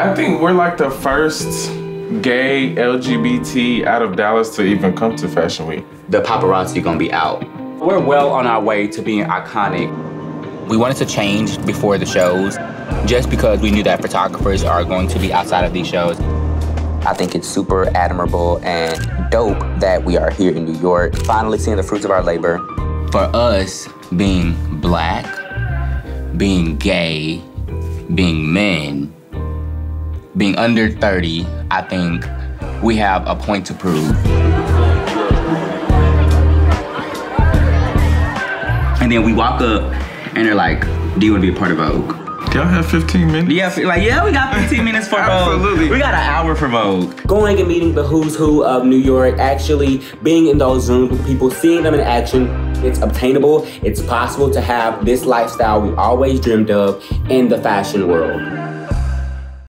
I think we're like the first gay LGBT out of Dallas to even come to Fashion Week. The paparazzi gonna be out. We're well on our way to being iconic. We wanted to change before the shows just because we knew that photographers are going to be outside of these shows. I think it's super admirable and dope that we are here in New York, finally seeing the fruits of our labor. For us, being black, being gay, being men, being under 30, I think we have a point to prove. And then we walk up and they're like, do you want to be a part of Vogue? Do y'all have 15 minutes? Yeah, like, yeah, we got 15 minutes for Vogue. Absolutely. We got an hour for Vogue. Going and meeting the who's who of New York, actually being in those rooms with people, seeing them in action, it's obtainable, it's possible to have this lifestyle we always dreamed of in the fashion world.